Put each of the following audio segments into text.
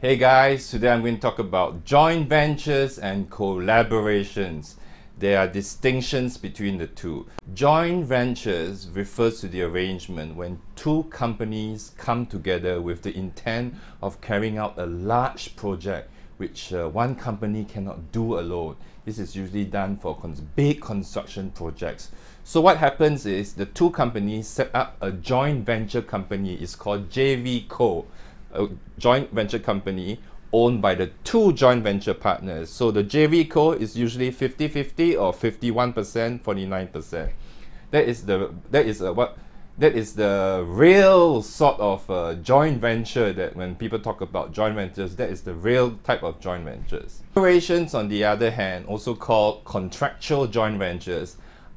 Hey guys, today I'm going to talk about joint ventures and collaborations. There are distinctions between the two. Joint ventures refers to the arrangement when two companies come together with the intent of carrying out a large project which uh, one company cannot do alone. This is usually done for cons big construction projects. So what happens is the two companies set up a joint venture company. It's called JV Co a joint venture company owned by the two joint venture partners. So the JV co is usually 50-50 or 51%, 49%. That is the that is a, what that is the real sort of uh, joint venture that when people talk about joint ventures, that is the real type of joint ventures. Collaborations, on the other hand, also called contractual joint ventures,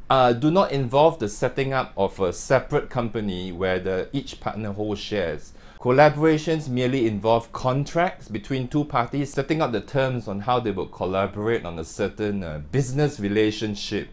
uh, do not involve the setting up of a separate company where the each partner holds shares. Collaborations merely involve contracts between two parties setting up the terms on how they will collaborate on a certain uh, business relationship.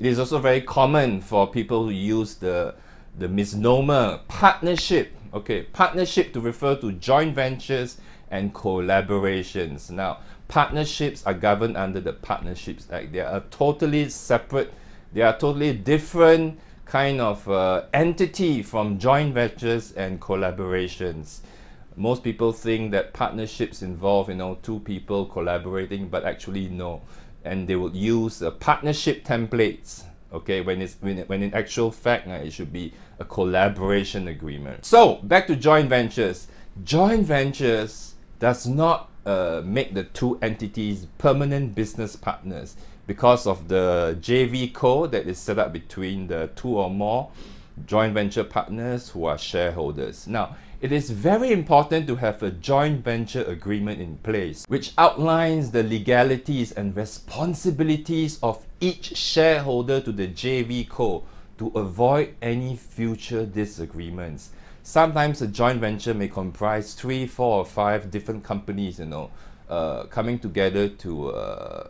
It is also very common for people to use the, the misnomer partnership. Okay, partnership to refer to joint ventures and collaborations. Now, partnerships are governed under the Partnerships Act. They are totally separate, they are totally different kind of uh, entity from joint ventures and collaborations. Most people think that partnerships involve, you know, two people collaborating, but actually no. And they will use uh, partnership templates, okay, when, it's, when, when in actual fact, uh, it should be a collaboration agreement. So, back to joint ventures. Joint ventures does not uh, make the two entities permanent business partners because of the JV co that is set up between the two or more joint venture partners who are shareholders. Now, it is very important to have a joint venture agreement in place which outlines the legalities and responsibilities of each shareholder to the JV co to avoid any future disagreements. Sometimes a joint venture may comprise three, four, or five different companies, you know, uh, coming together to uh,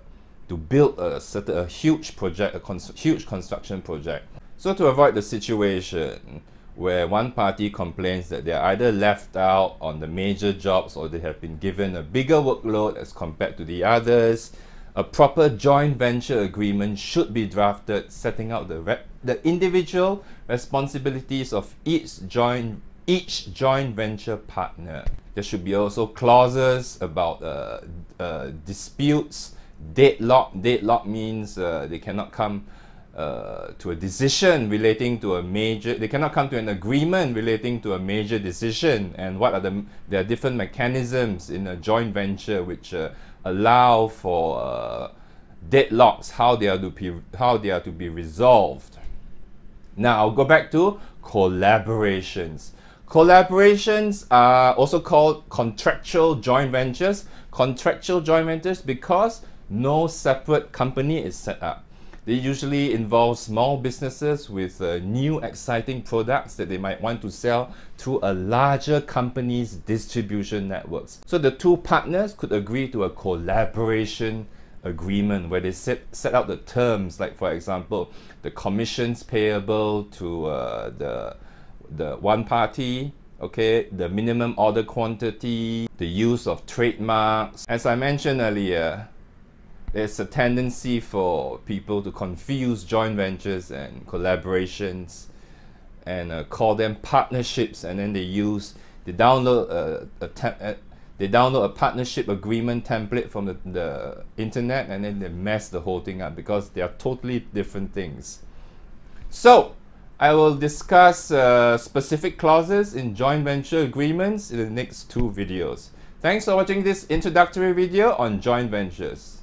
to build a certain a huge project, a cons huge construction project. So to avoid the situation where one party complains that they're either left out on the major jobs or they have been given a bigger workload as compared to the others, a proper joint venture agreement should be drafted setting out the, the individual responsibilities of each joint each joint venture partner. There should be also clauses about uh, uh, disputes deadlock. Deadlock means uh, they cannot come uh, to a decision relating to a major, they cannot come to an agreement relating to a major decision and what are the, there are different mechanisms in a joint venture which uh, allow for uh, deadlocks, how they, are to be, how they are to be resolved. Now I'll go back to collaborations. Collaborations are also called contractual joint ventures. Contractual joint ventures because no separate company is set up. They usually involve small businesses with uh, new exciting products that they might want to sell through a larger company's distribution networks. So the two partners could agree to a collaboration agreement where they set, set out the terms like for example the commissions payable to uh, the, the one party okay the minimum order quantity the use of trademarks as I mentioned earlier there's a tendency for people to confuse joint ventures and collaborations and uh, call them partnerships and then they use they download a, a, a, they download a partnership agreement template from the, the internet and then they mess the whole thing up because they are totally different things so I will discuss uh, specific clauses in joint venture agreements in the next two videos. Thanks for watching this introductory video on joint ventures.